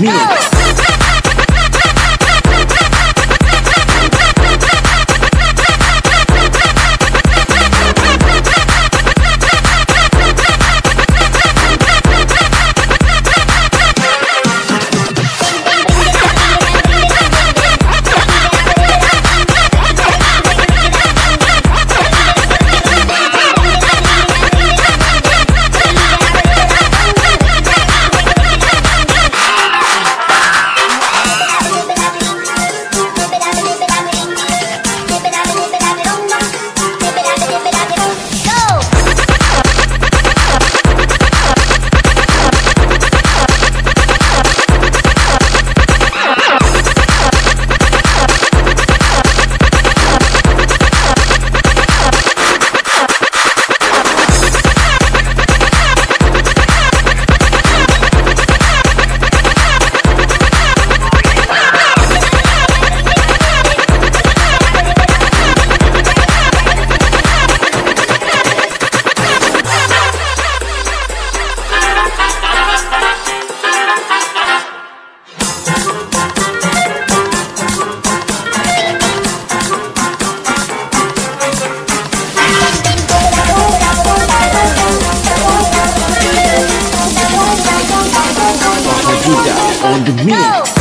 Milo. On the mix.